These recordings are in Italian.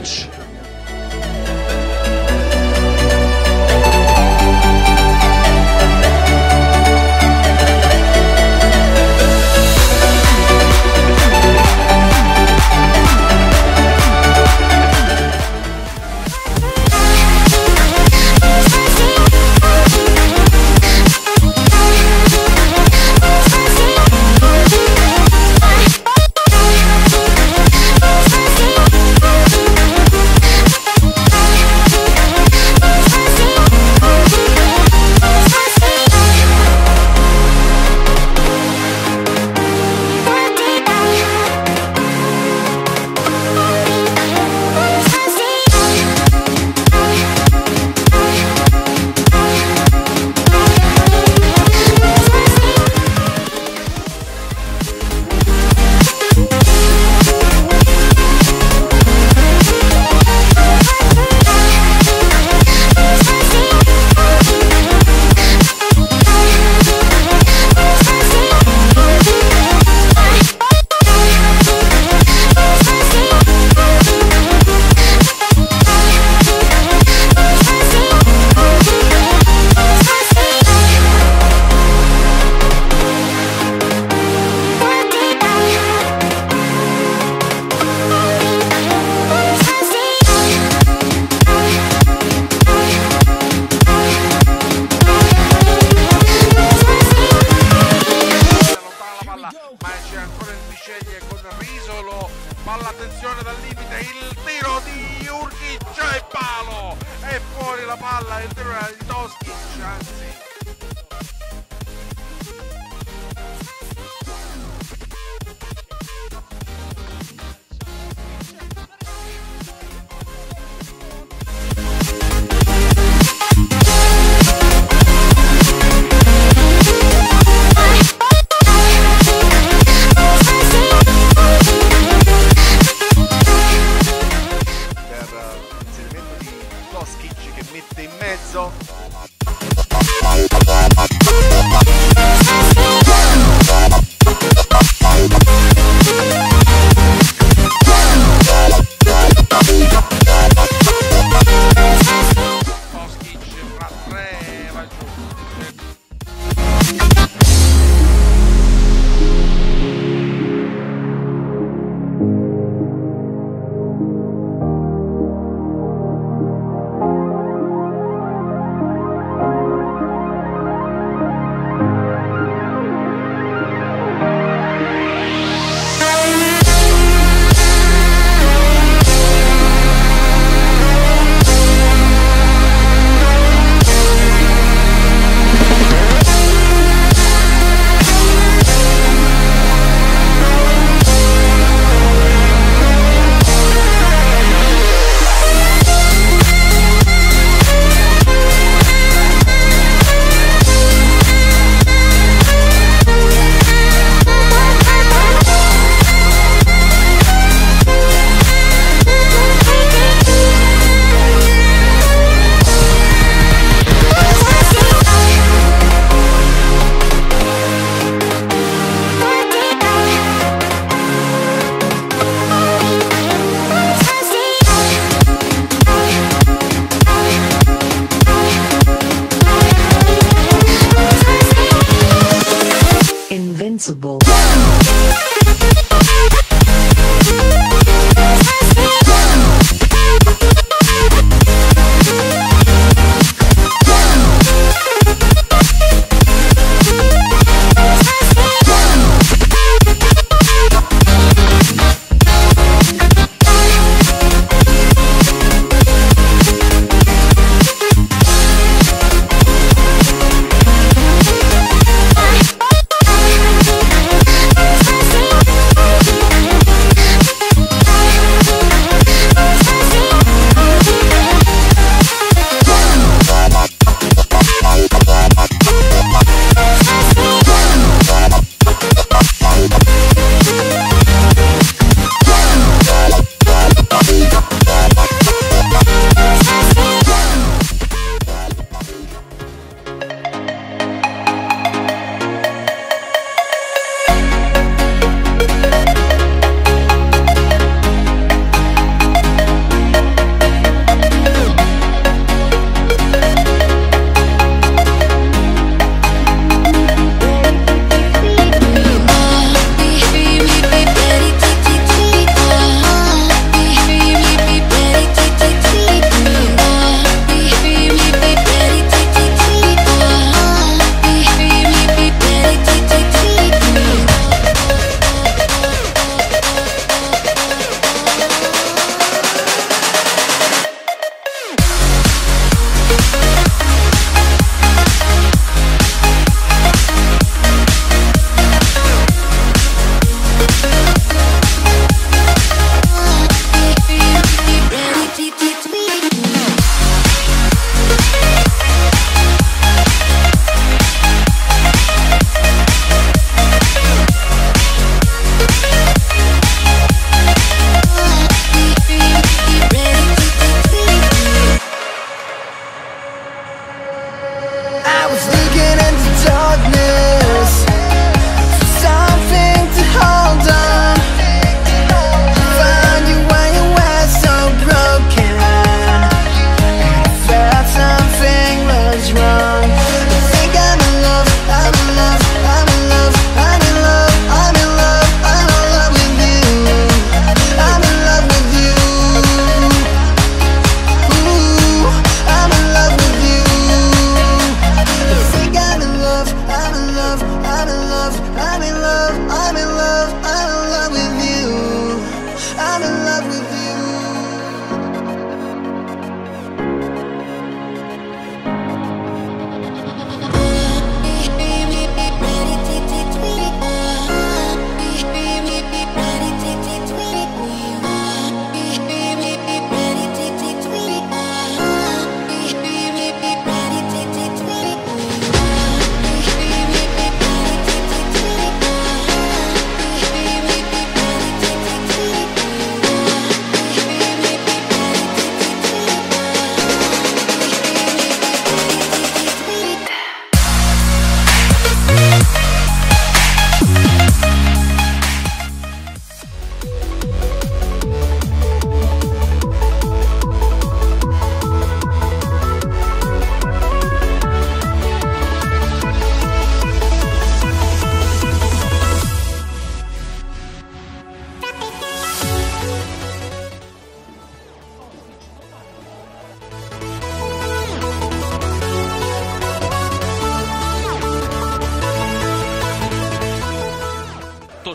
Toskic.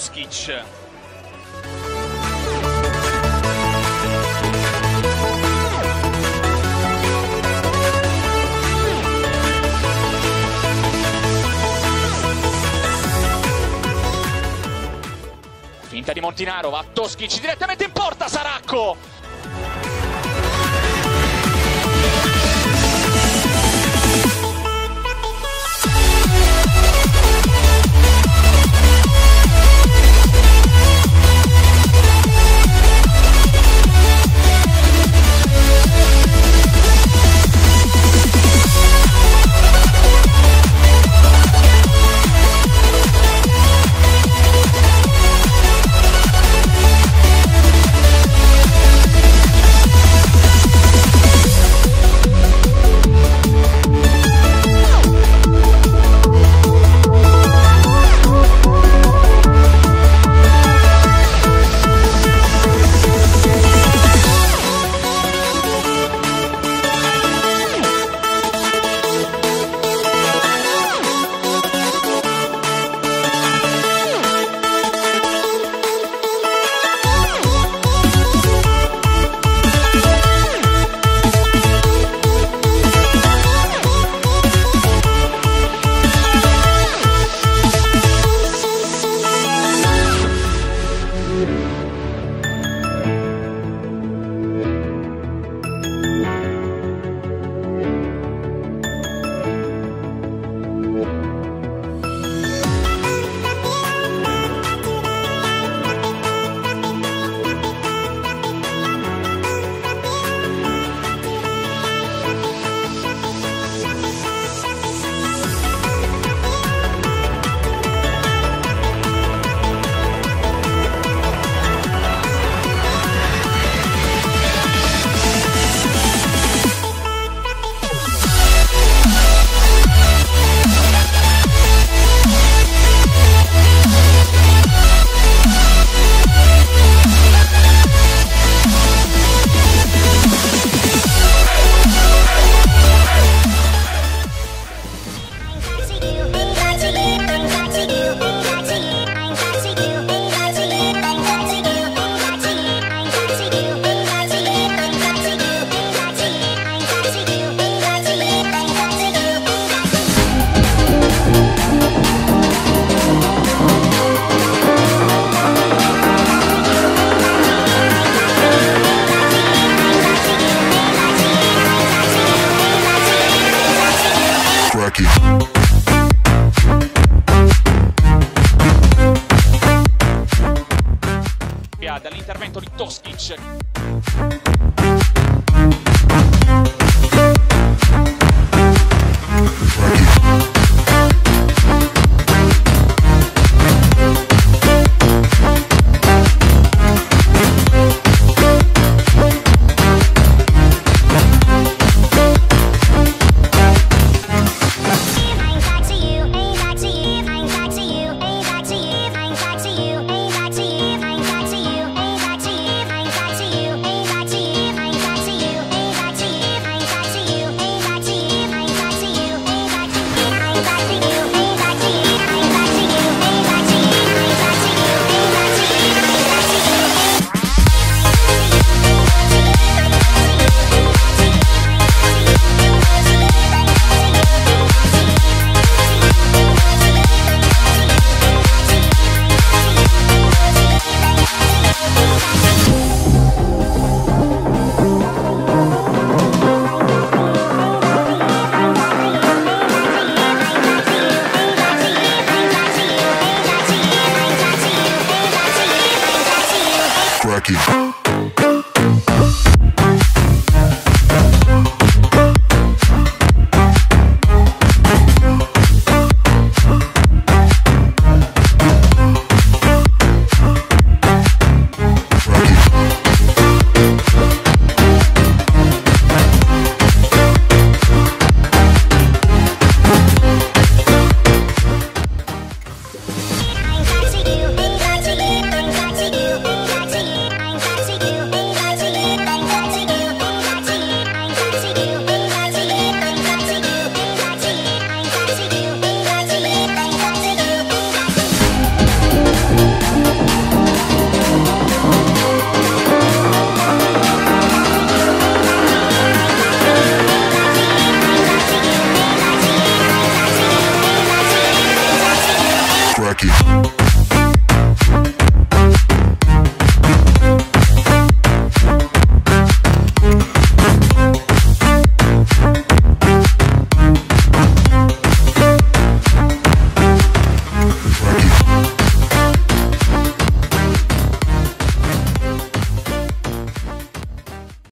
Toskic. Finta di Montinaro, va Toskic direttamente in porta, Saracco! Dall'intervento di